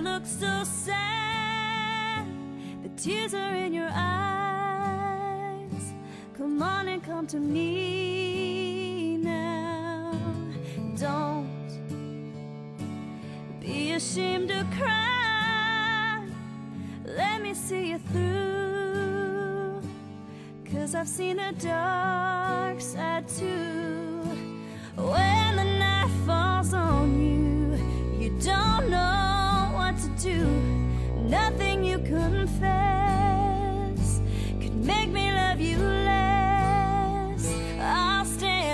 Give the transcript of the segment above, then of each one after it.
look so sad. The tears are in your eyes. Come on and come to me now. Don't be ashamed to cry. Let me see you through. Cause I've seen the dark side too. When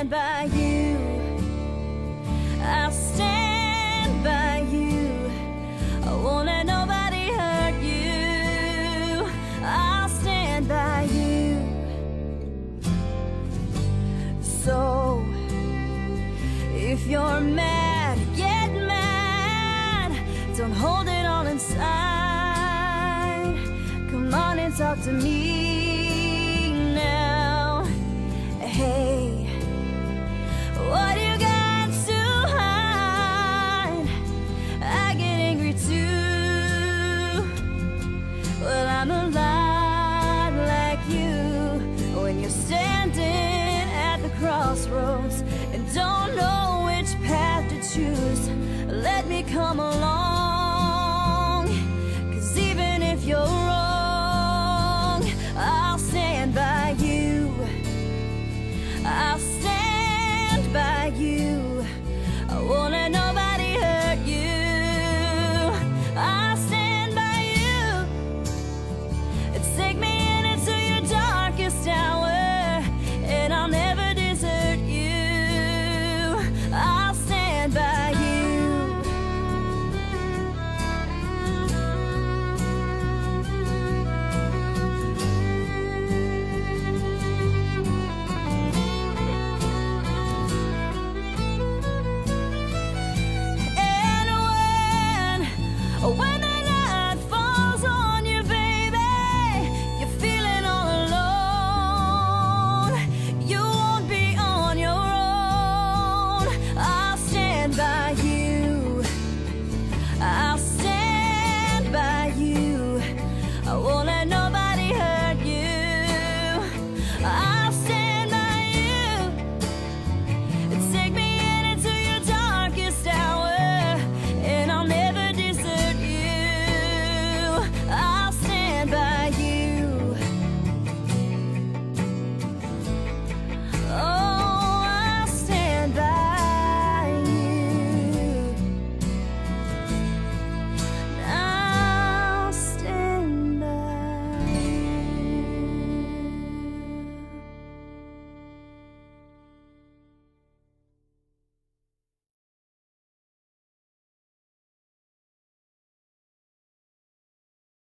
by you. I'll stand by you. I won't let nobody hurt you. I'll stand by you. So, if you're mad, get mad. Don't hold it all inside. Come on and talk to me come along.